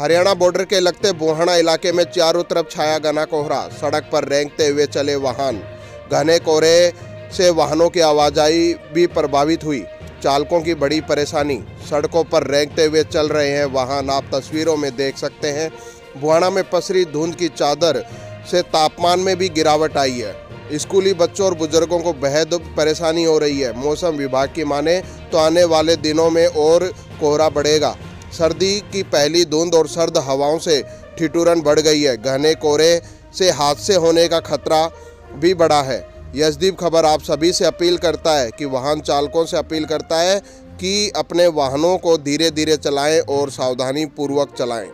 Haryana border के लगते बोहाना इलाके में चारों तरफ़ छाया घना कोहरा। सड़क पर रेंगते हुए चले वाहन। घने कोहरे से वाहनों की आवाजाही भी प्रभावित हुई। चालकों की बड़ी परेशानी। सड़कों पर रेंगते हुए चल रहे हैं वाहन। आप तस्वीरों में देख सकते हैं बुहाना में पसरी धुंध की चादर से तापमान में भी गिरावट आई है। स्कूली बच्चों और बुज़ुर्गों को बेहद परेशानी हो रही है। मौसम विभाग की माने तो आने वाले दिनों में और कोहरा बढ़ेगा। सर्दी की पहली धुंध और सर्द हवाओं से ठिठुरन बढ़ गई है। घने कोहरे से हादसे होने का खतरा भी बढ़ा है। यशदीप खबर आप सभी से अपील करता है कि वाहन चालकों से अपील करता है कि अपने वाहनों को धीरे धीरे चलाएँ और सावधानी पूर्वक चलाएँ।